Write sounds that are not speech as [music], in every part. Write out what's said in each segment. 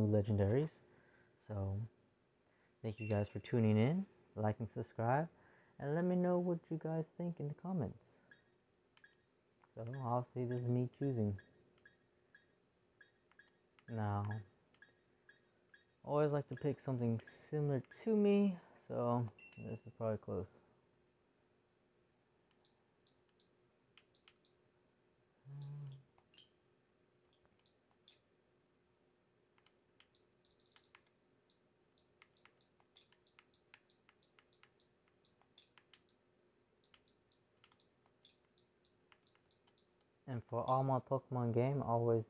legendaries. So thank you guys for tuning in, like and subscribe, and let me know what you guys think in the comments. So obviously this is me choosing. Now, always like to pick something similar to me, so this is probably close. And for all my Pokemon game, I always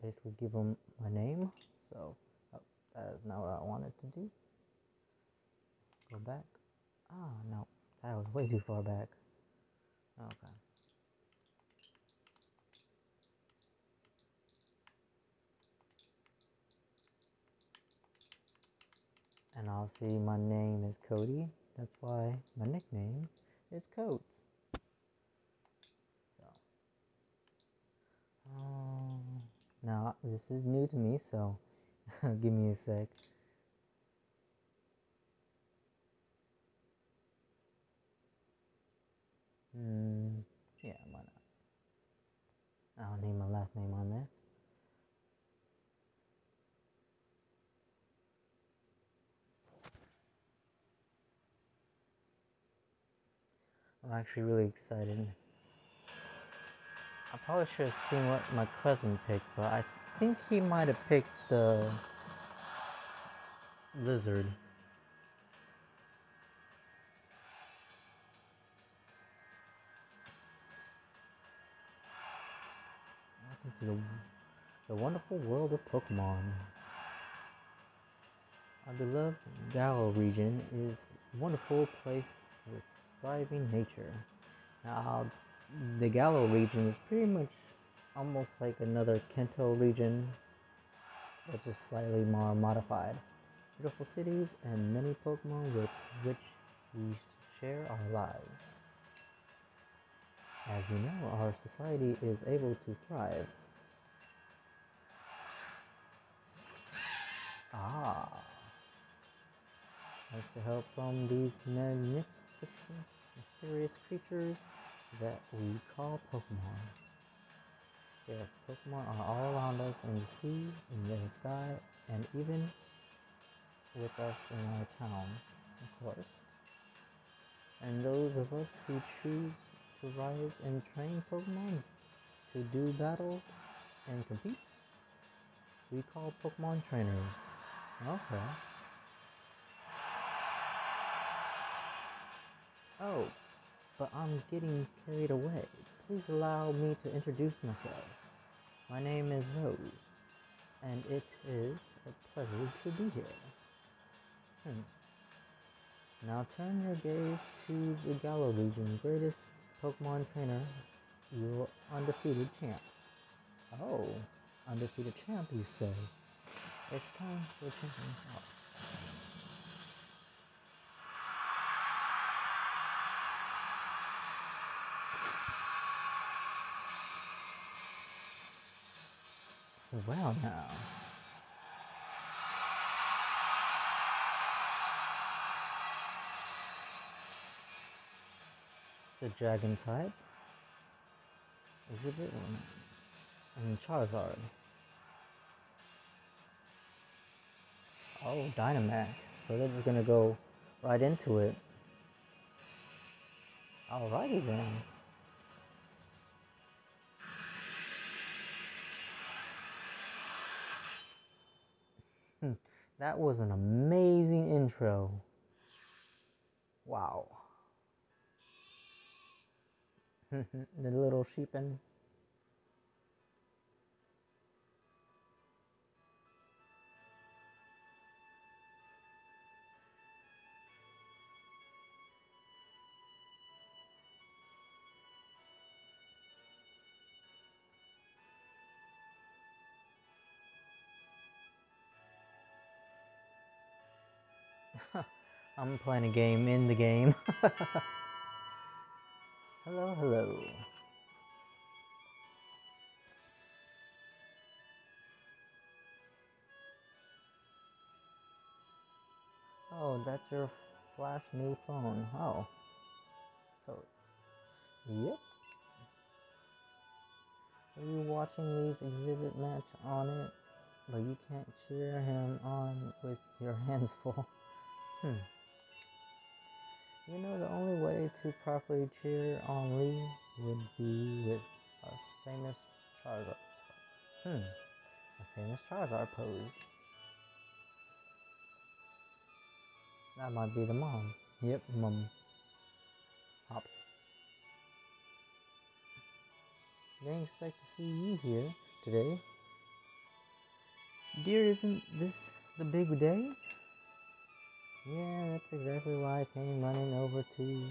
basically give them my name. So oh, that is not what I wanted to do. Go back. Oh no, that was way too far back. Okay. And I'll see my name is Cody. That's why my nickname is Codes. So, um, this is new to me, so [laughs] give me a sec. Hmm, yeah, why not? I'll name my last name on there. I'm actually really excited. I probably should have seen what my cousin picked, but I think he might have picked the lizard. Welcome to the, the wonderful world of Pokemon. Our beloved Galar region is a wonderful place with thriving nature. Now, the Galar region is pretty much almost like another Kanto region, but just slightly more modified. Beautiful cities and many Pokemon with which we share our lives. As you know, our society is able to thrive. Ah. Thanks to help from these magnificent, mysterious creatures that we call Pokemon. Yes, Pokemon are all around us in the sea, in the sky, and even with us in our towns, of course. And those of us who choose to rise and train Pokemon to do battle and compete, we call Pokemon trainers. Okay. Oh, but I'm getting carried away. Please allow me to introduce myself. My name is Rose, and it is a pleasure to be here. Hmm. Now turn your gaze to the Galar region, greatest Pokemon trainer, your undefeated champ. Oh, undefeated champ, you say? It's time for a champion. Well, now. It's a dragon type. Exhibit one. And Charizard. Oh, Dynamax. So they're just gonna go right into it. Alrighty then. Hmm, that was an amazing intro. Wow. [laughs] the little sheepin. [laughs] I'm playing a game in the game. [laughs] hello, hello. Oh, that's your flash new phone. Oh. Code. Yep. Are you watching these exhibit match on it, but you can't cheer him on with your [laughs] hands full? Hmm. You know, the only way to properly cheer on Lee would be with a famous Charizard pose. Hmm. A famous Charizard pose. That might be the mom. Yep, mom. Hop. Didn't expect to see you here today. Dear, isn't this the big day? Yeah, that's exactly why I came running over to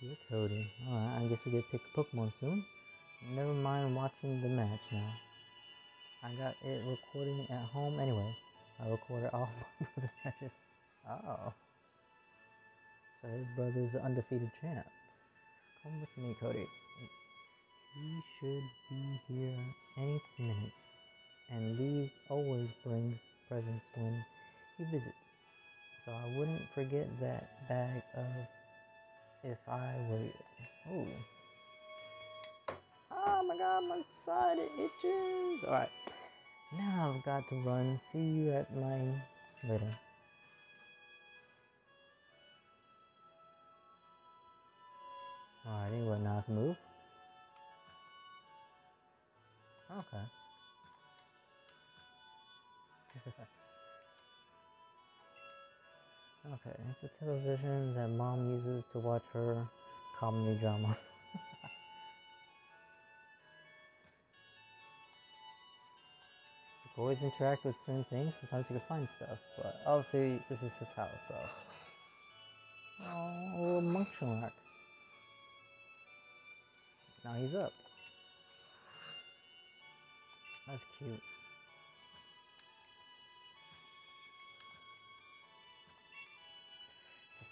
get Cody. Alright, I guess we get pick Pokemon soon. Never mind watching the match now. I got it recording at home anyway. I recorded all [laughs] my brother's matches. Oh. So his brother's the undefeated champ. Come with me, Cody. He should be here any minute. And Lee always brings presents when he visits. So I wouldn't forget that bag of if I waited. Ooh. Oh my god, my side it itches. Alright. Now I've got to run. See you at mine later. Alrighty, what now move? Okay. [laughs] okay, it's a television that mom uses to watch her comedy dramas. [laughs] you can always interact with certain things, sometimes you can find stuff, but obviously this is his house, so. Oh, little Munchlax. Now he's up. That's cute.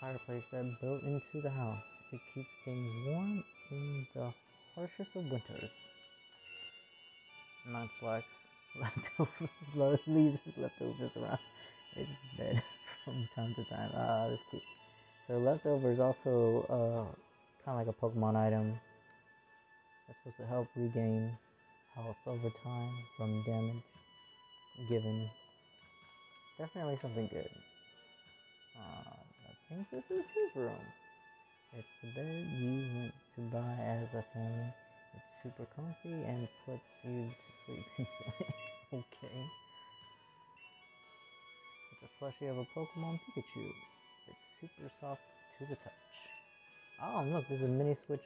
Fireplace that built into the house. It keeps things warm in the harshest of winters. Munchlax [laughs] leftovers [laughs] leaves his leftovers around its bed [laughs] from time to time. Ah, that's cute. So leftovers also uh, kind of like a Pokemon item. It's supposed to help regain health over time from damage given. It's definitely something good. This is his room. It's the bed you went to buy as a family. It's super comfy and puts you to sleep [laughs] instantly. okay. It's a plushie of a Pokemon Pikachu. It's super soft to the touch. Oh, look, there's a mini switch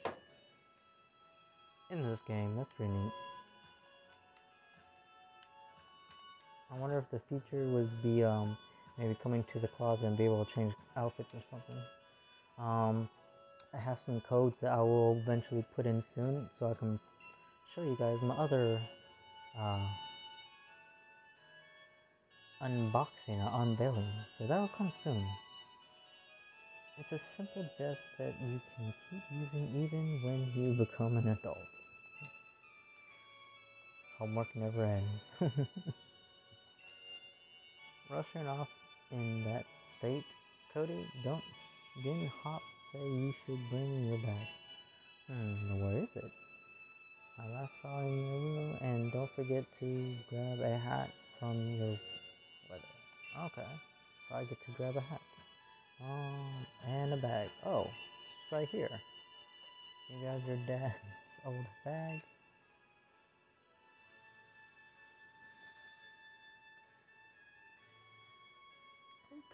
in this game. That's pretty neat. I wonder if the future would be um, maybe coming to the closet and be able to change outfits or something. Um, I have some codes that I will eventually put in soon so I can show you guys my other uh, unboxing or unveiling. So that'll come soon. It's a simple desk that you can keep using even when you become an adult. Homework never ends. [laughs] Rushing off in that state, Cody, don't didn't Hop say you should bring your bag? Hmm, where is it? I last saw in your room, and don't forget to grab a hat from your weather. Okay, so I get to grab a hat. Um, and a bag. Oh, it's right here. You got your dad's [laughs] old bag.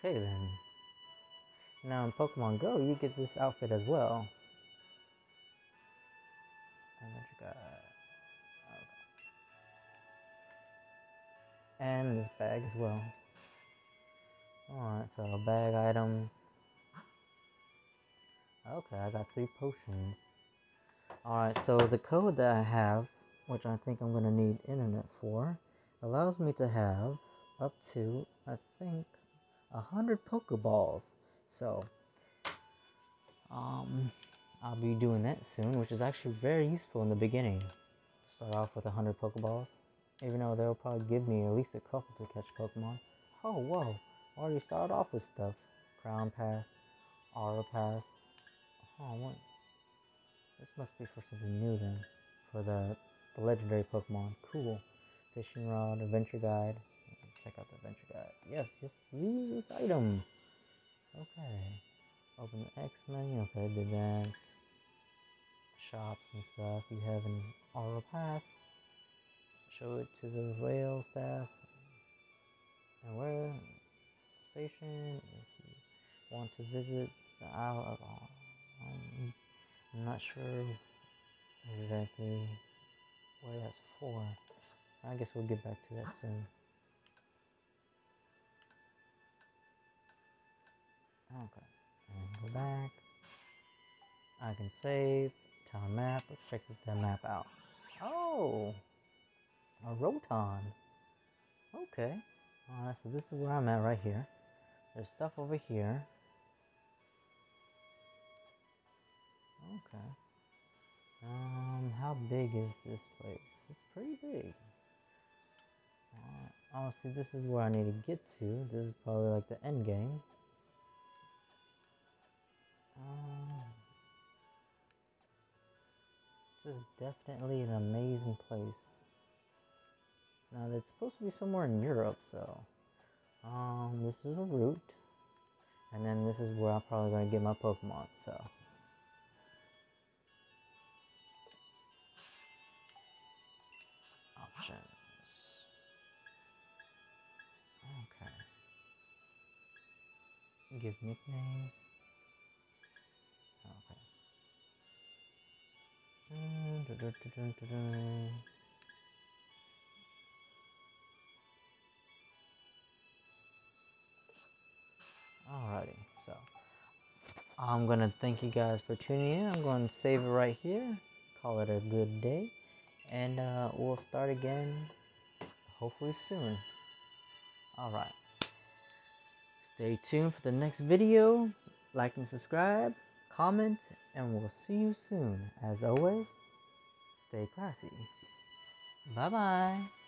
Okay then. Now in Pokemon Go, you get this outfit as well. And you got? And this bag as well. Alright, so bag items. Okay, I got three potions. Alright, so the code that I have, which I think I'm going to need internet for, allows me to have up to, I think, a hundred Pokeballs. So, um, I'll be doing that soon, which is actually very useful in the beginning. Start off with a hundred Pokeballs, even though they'll probably give me at least a couple to catch Pokemon. Oh, whoa! Already started off with stuff. Crown Pass, Armor Pass. Oh, what? This must be for something new then. For the, the legendary Pokemon. Cool. Fishing Rod, Adventure Guide. Check out the Adventure Guide. Yes, just use this item. Okay. Open the X menu. Okay, did that. Shops and stuff. You have an Armor Pass. Show it to the rail staff. And where? Station. If you want to visit the Isle of. I'm not sure exactly what that's for. I guess we'll get back to that soon. Okay, and go back. I can save, town map. Let's check that map out. Oh, a Rotom. Okay. Alright, so this is where I'm at right here. There's stuff over here. Okay. Um, how big is this place? It's pretty big. Uh, oh, see, this is where I need to get to. This is probably like the end game. This is definitely an amazing place. Now, it's supposed to be somewhere in Europe, so... Um, this is a route. And then this is where I'm probably going to get my Pokemon, so... Options. Okay. Give nicknames. Alrighty, so I'm gonna thank you guys for tuning in. I'm to save it right here, call it a good day, and uh, we'll start again hopefully soon. Alright. Stay tuned for the next video. Like and subscribe, comment, and we'll see you soon. As always, stay classy. Bye bye.